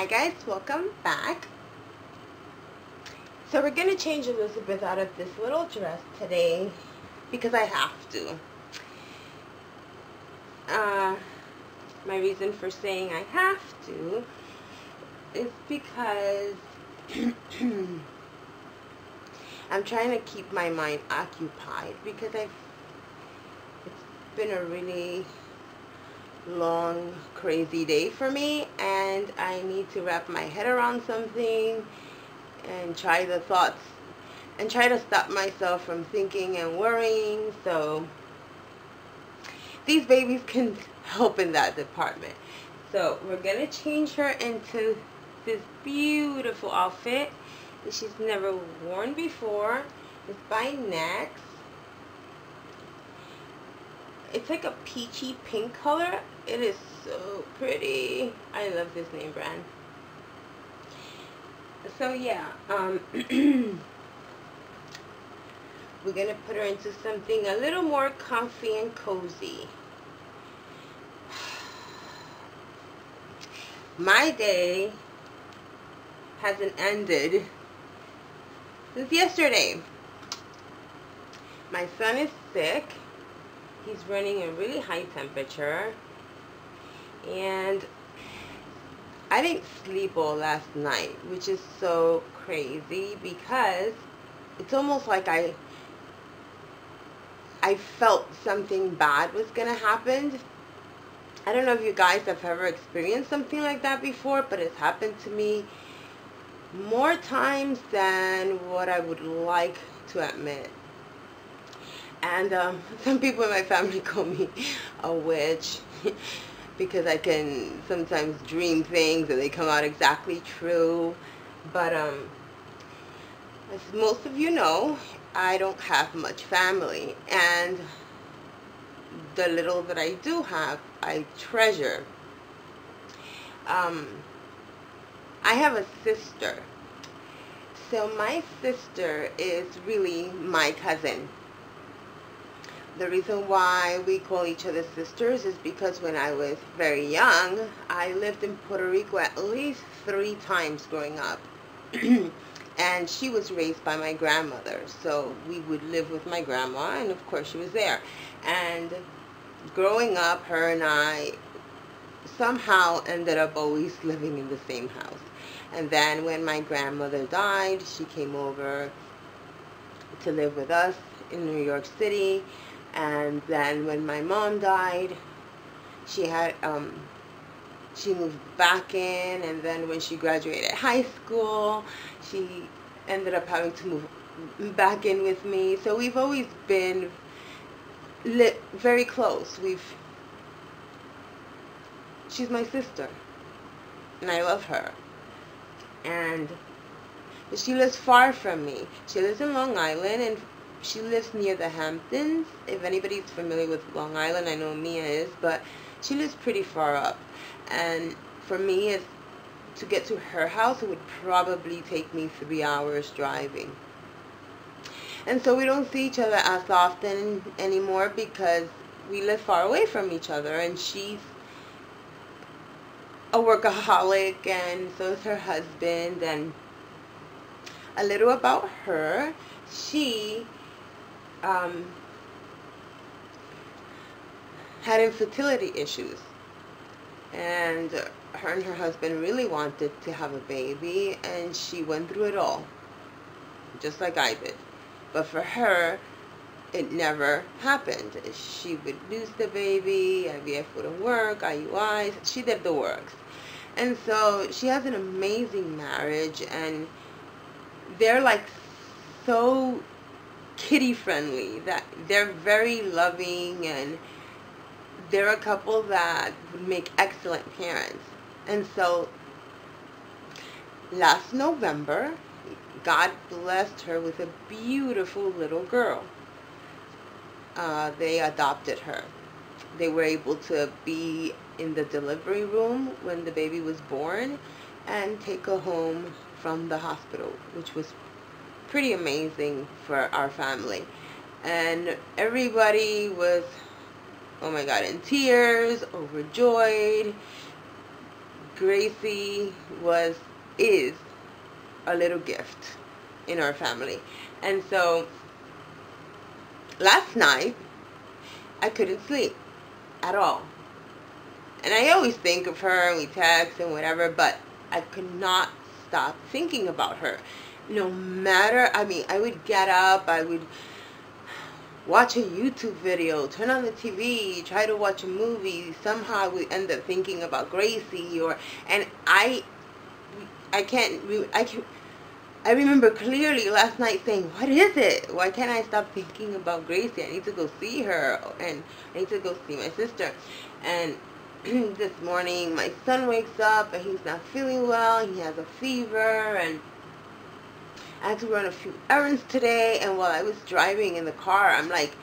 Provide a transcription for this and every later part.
Hi guys, welcome back. So we're going to change Elizabeth out of this little dress today because I have to. Uh, my reason for saying I have to is because I'm trying to keep my mind occupied because I've it's been a really long crazy day for me and I need to wrap my head around something and try the thoughts and try to stop myself from thinking and worrying. So these babies can help in that department. So we're gonna change her into this beautiful outfit that she's never worn before. It's by Next. It's like a peachy pink color. It is so pretty. I love this name brand. So yeah, um, we're going to put her into something a little more comfy and cozy. My day hasn't ended since yesterday. My son is sick he's running a really high temperature and I didn't sleep all last night which is so crazy because it's almost like I I felt something bad was gonna happen. I don't know if you guys have ever experienced something like that before but it's happened to me more times than what I would like to admit. And um, some people in my family call me a witch because I can sometimes dream things and they come out exactly true. But um, as most of you know, I don't have much family. And the little that I do have, I treasure. Um, I have a sister. So my sister is really my cousin the reason why we call each other sisters is because when I was very young, I lived in Puerto Rico at least three times growing up. and she was raised by my grandmother. So we would live with my grandma, and of course she was there. And growing up, her and I somehow ended up always living in the same house. And then when my grandmother died, she came over to live with us in New York City and then when my mom died she had um she moved back in. And then when she graduated high school she ended up having to move back in with me. So we've always been very close. We've she's my sister and I love her. And she lives far from me. She lives in Long Island and she lives near the Hamptons. If anybody's familiar with Long Island, I know Mia is, but she lives pretty far up. And for me, it's, to get to her house, it would probably take me three hours driving. And so we don't see each other as often anymore because we live far away from each other and she's a workaholic and so is her husband and a little about her. She um, had infertility issues. And her and her husband really wanted to have a baby, and she went through it all, just like I did. But for her, it never happened. She would lose the baby, IVF wouldn't work, IUIs, she did the works. And so she has an amazing marriage, and they're like so kiddie friendly that they're very loving and they're a couple that would make excellent parents. And so last November God blessed her with a beautiful little girl. Uh, they adopted her. They were able to be in the delivery room when the baby was born and take her home from the hospital which was pretty amazing for our family. And everybody was, oh my God, in tears, overjoyed. Gracie was is a little gift in our family. And so last night I couldn't sleep at all. And I always think of her and we text and whatever, but I could not stop thinking about her. No matter, I mean, I would get up, I would watch a YouTube video, turn on the TV, try to watch a movie. Somehow would end up thinking about Gracie or, and I, I can't, I can I remember clearly last night saying, what is it? Why can't I stop thinking about Gracie? I need to go see her and I need to go see my sister. And this morning my son wakes up and he's not feeling well. He has a fever and I had to run a few errands today. And while I was driving in the car, I'm like,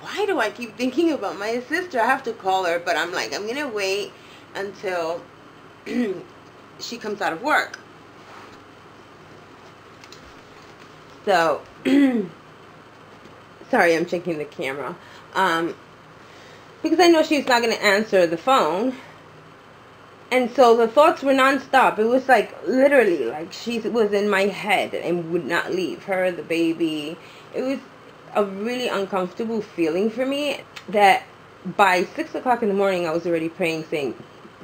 why do I keep thinking about my sister? I have to call her, but I'm like, I'm going to wait until she comes out of work So, sorry, I'm checking the camera. Um, because I know she's not going to answer the phone. And so the thoughts were nonstop. It was like literally like she was in my head and would not leave her, the baby. It was a really uncomfortable feeling for me that by 6 o'clock in the morning I was already praying saying,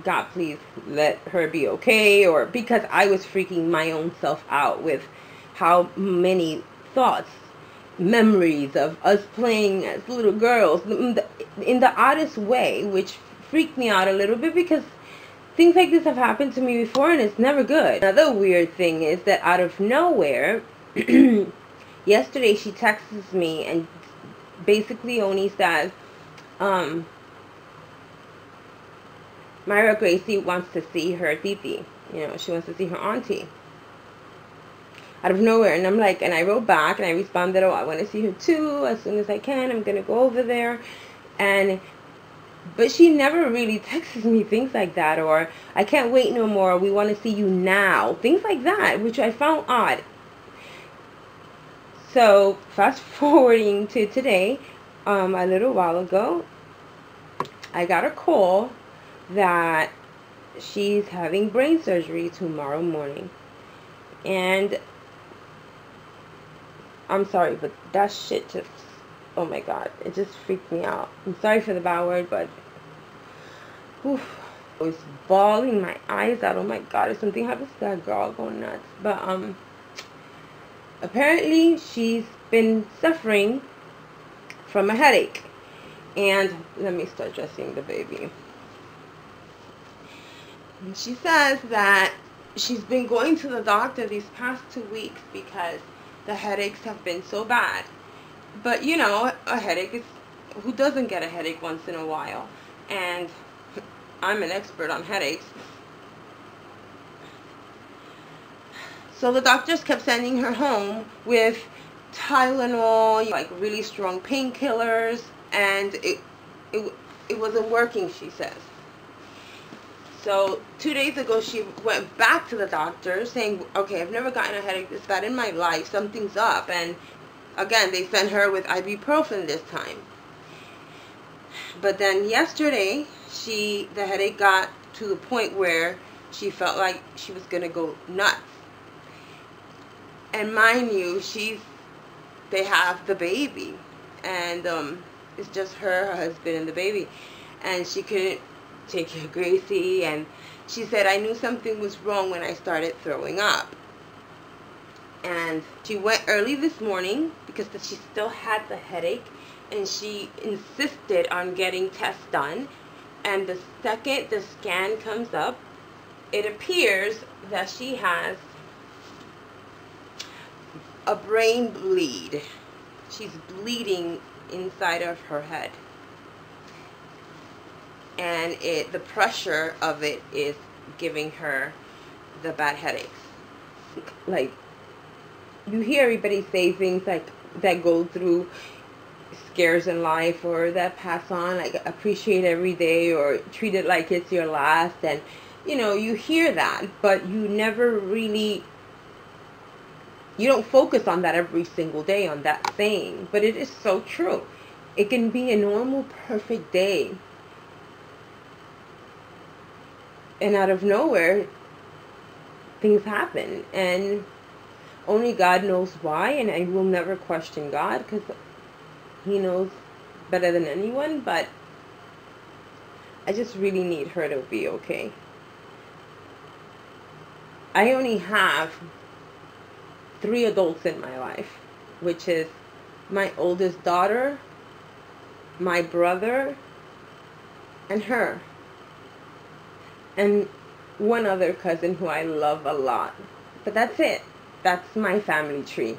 God, please let her be okay. Or because I was freaking my own self out with how many thoughts, memories of us playing as little girls in the, in the oddest way, which freaked me out a little bit because things like this have happened to me before and it's never good. Another weird thing is that out of nowhere, yesterday she texts me and basically only says, um, Myra Gracie wants to see her titi. You know, she wants to see her auntie out of nowhere. And I'm like, and I wrote back and I responded, oh, I want to see her too. As soon as I can, I'm going to go over there. And, but she never really texts me things like that. Or, I can't wait no more. We want to see you now. Things like that, which I found odd. So, fast forwarding to today, um, a little while ago, I got a call that she's having brain surgery tomorrow morning. And I'm sorry, but that shit just, oh my god, it just freaked me out. I'm sorry for the bad word, but, oof, I was bawling my eyes out. Oh my god, if something happens to that girl, I'll go nuts. But, um, apparently she's been suffering from a headache. And let me start dressing the baby. And she says that she's been going to the doctor these past two weeks because the headaches have been so bad. But you know, a headache is, who doesn't get a headache once in a while? And I'm an expert on headaches. So the doctors kept sending her home with Tylenol, like really strong painkillers, and it, it, it wasn't working, she says. So two days ago, she went back to the doctor saying, okay, I've never gotten a headache this bad in my life. Something's up. And again, they sent her with ibuprofen this time. But then yesterday, she the headache got to the point where she felt like she was going to go nuts. And mind you, she's, they have the baby. And um, it's just her, her husband, and the baby. And she couldn't take care of Gracie. And she said, I knew something was wrong when I started throwing up. And she went early this morning because she still had the headache. And she insisted on getting tests done. And the second the scan comes up, it appears that she has a brain bleed. She's bleeding inside of her head and it the pressure of it is giving her the bad headaches. Like you hear everybody say things like that go through scares in life or that pass on like appreciate every day or treat it like it's your last. And you know you hear that but you never really you don't focus on that every single day on that thing. But it is so true. It can be a normal perfect day. And out of nowhere, things happen. And only God knows why, and I will never question God because He knows better than anyone, but I just really need her to be okay. I only have three adults in my life, which is my oldest daughter, my brother, and her. And one other cousin who I love a lot. But that's it. That's my family tree.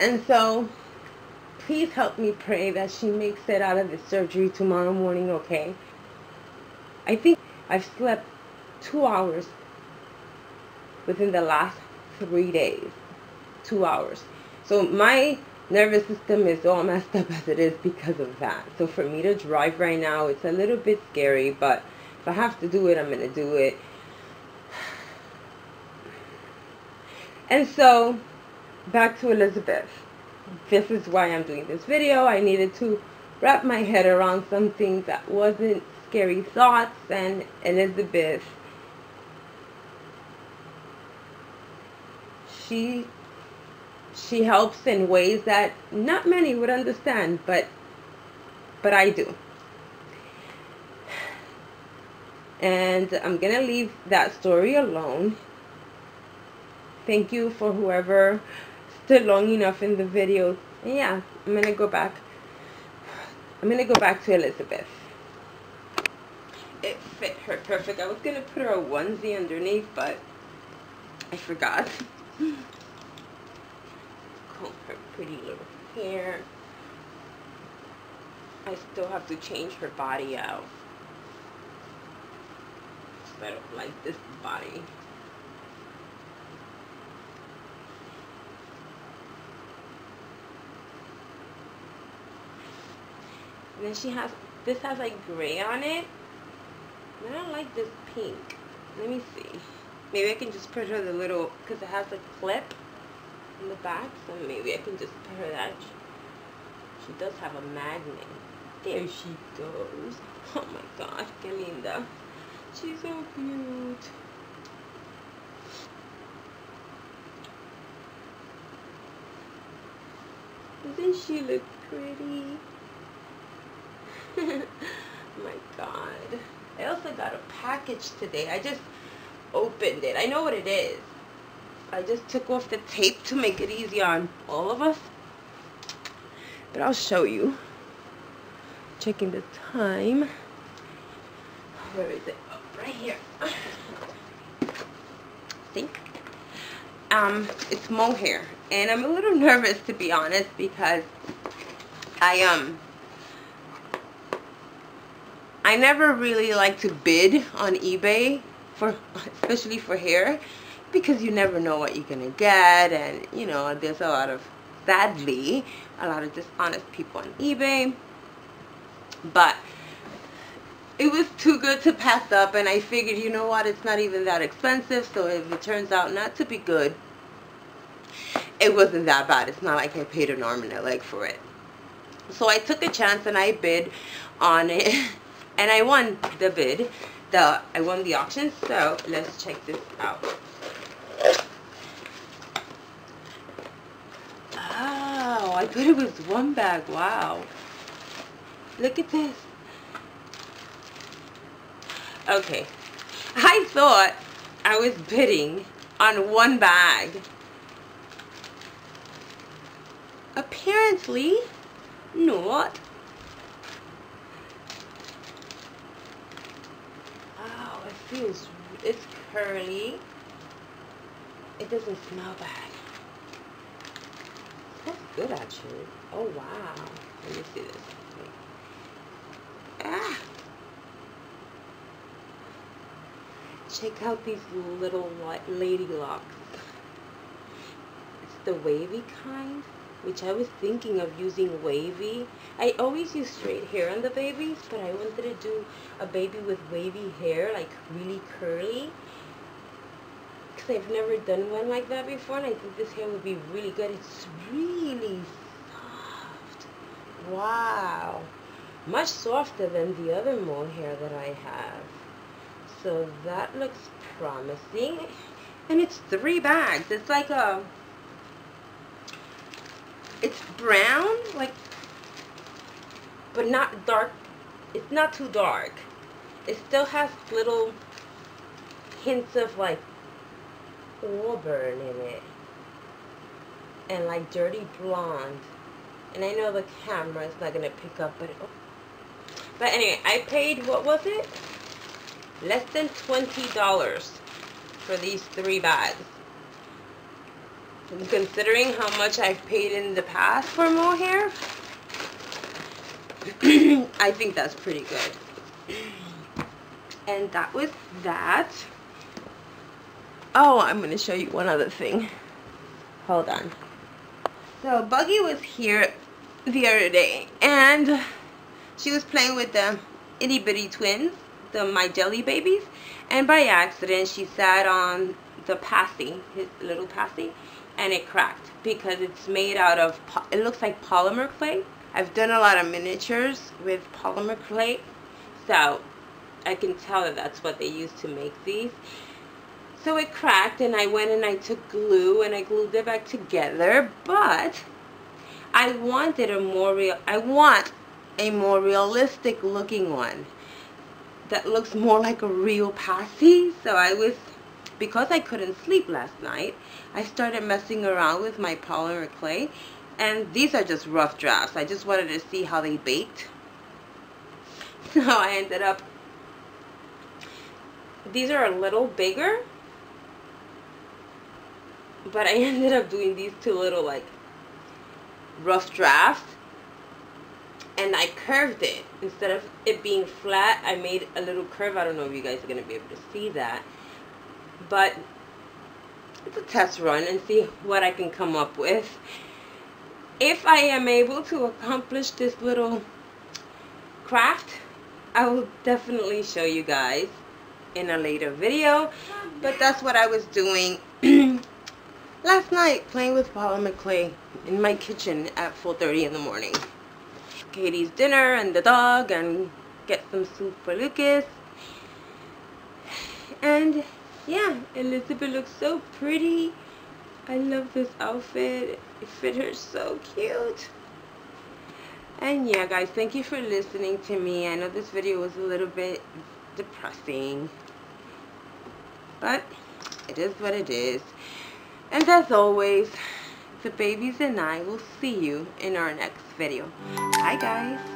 And so, please help me pray that she makes it out of the surgery tomorrow morning, okay? I think I've slept two hours within the last three days. Two hours. So my nervous system is all messed up as it is because of that. So for me to drive right now, it's a little bit scary, but if I have to do it, I'm going to do it. And so, back to Elizabeth. This is why I'm doing this video. I needed to wrap my head around something that wasn't scary thoughts and Elizabeth she she helps in ways that not many would understand, but but I do. And I'm going to leave that story alone. Thank you for whoever stood long enough in the video. Yeah, I'm going to go back. I'm going to go back to Elizabeth. It fit her perfect. I was going to put her a onesie underneath, but I forgot. pretty little hair. I still have to change her body out. I don't like this body. And then she has, this has like gray on it. I don't like this pink. Let me see. Maybe I can just put her the little, because it has a clip in the back, so maybe I can just her that. She does have a magnet. There she goes. Oh my gosh, que linda. She's so cute. Doesn't she look pretty? my god. I also got a package today. I just opened it. I know what it is. I just took off the tape to make it easy on all of us. But I'll show you. Checking the time. Where is it? Oh, right here. I think. Um, it's mohair. And I'm a little nervous to be honest because I um I never really like to bid on eBay for especially for hair because you never know what you're gonna get and you know there's a lot of sadly a lot of dishonest people on ebay. But it was too good to pass up and I figured you know what it's not even that expensive so if it turns out not to be good it wasn't that bad. It's not like I paid an arm and a leg for it. So I took a chance and I bid on it and I won the bid. The I won the auction so let's check this out oh I thought it was one bag wow. Look at this. Okay. I thought I was bidding on one bag. Apparently not. Wow, it feels, it's curly. It doesn't smell bad. Good actually. Oh wow. Let me see this. Ah! Check out these little lady locks. It's the wavy kind which I was thinking of using wavy. I always use straight hair on the babies, but I wanted to do a baby with wavy hair, like really curly. I've never done one like that before and I think this hair would be really good. It's really soft. Wow. Much softer than the other mohair that I have. So that looks promising. And it's three bags. It's like a... It's brown, like... But not dark. It's not too dark. It still has little hints of like auburn in it. And like dirty blonde. And I know the camera is not to pick up, but... But anyway, I paid, what was it? Less than $20 for these three bags. Considering how much I've paid in the past for mohair, I think that's pretty good. And that was that. Oh, I'm going to show you one other thing. Hold on. So Buggy was here the other day and she was playing with the itty bitty twins, the My Jelly babies, and by accident she sat on the passy, his little passy, and it cracked because it's made out of, it looks like polymer clay. I've done a lot of miniatures with polymer clay, so I can tell that that's what they use to make these. So it cracked and I went and I took glue and I glued it back together, but I wanted a more real, I want a more realistic looking one that looks more like a real passy. So I was, because I couldn't sleep last night, I started messing around with my polymer clay. And these are just rough drafts. I just wanted to see how they baked. So I ended up, these are a little bigger. But I ended up doing these two little like rough drafts and I curved it. Instead of it being flat I made a little curve. I don't know if you guys are gonna be able to see that. But it's a test run and see what I can come up with. If I am able to accomplish this little craft I will definitely show you guys in a later video. But that's what I was doing last night playing with polymer clay in my kitchen at 4.30 in the morning Katie's dinner and the dog and get some soup for Lucas. And yeah, Elizabeth looks so pretty. I love this outfit. It fit her so cute. And yeah, guys, thank you for listening to me. I know this video was a little bit depressing. But it is what it is. And as always, the babies and I will see you in our next video. Bye guys.